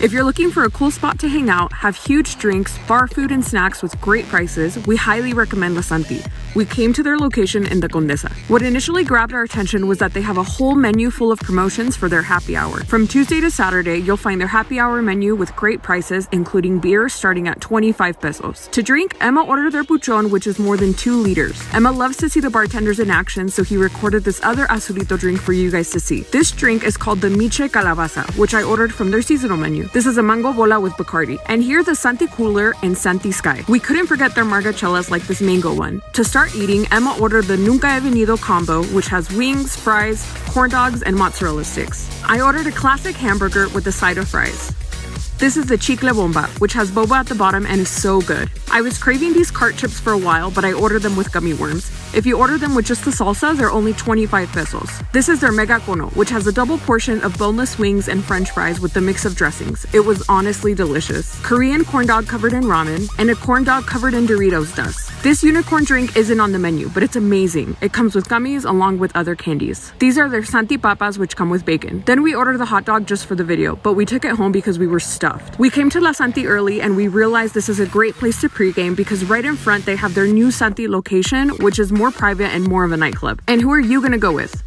If you're looking for a cool spot to hang out, have huge drinks, bar food, and snacks with great prices, we highly recommend La Santi. We came to their location in the Condesa. What initially grabbed our attention was that they have a whole menu full of promotions for their happy hour. From Tuesday to Saturday, you'll find their happy hour menu with great prices, including beer starting at 25 pesos. To drink, Emma ordered their puchon, which is more than two liters. Emma loves to see the bartenders in action, so he recorded this other azulito drink for you guys to see. This drink is called the Miche Calabaza, which I ordered from their seasonal menu. This is a mango bola with Bacardi. And here the Santi Cooler and Santi Sky. We couldn't forget their margachellas like this mango one. To start eating, Emma ordered the Nunca He Venido combo, which has wings, fries, corn dogs, and mozzarella sticks. I ordered a classic hamburger with a side of fries. This is the Chicle Bomba, which has boba at the bottom and is so good. I was craving these cart chips for a while, but I ordered them with gummy worms. If you order them with just the salsa, they're only 25 pesos. This is their Mega Cono, which has a double portion of boneless wings and french fries with the mix of dressings. It was honestly delicious. Korean corn dog covered in ramen, and a corn dog covered in Doritos dust. This unicorn drink isn't on the menu, but it's amazing. It comes with gummies along with other candies. These are their Santi Papas, which come with bacon. Then we ordered the hot dog just for the video, but we took it home because we were stuffed. We came to La Santi early and we realized this is a great place to pregame because right in front they have their new Santi location, which is more private and more of a nightclub. And who are you gonna go with?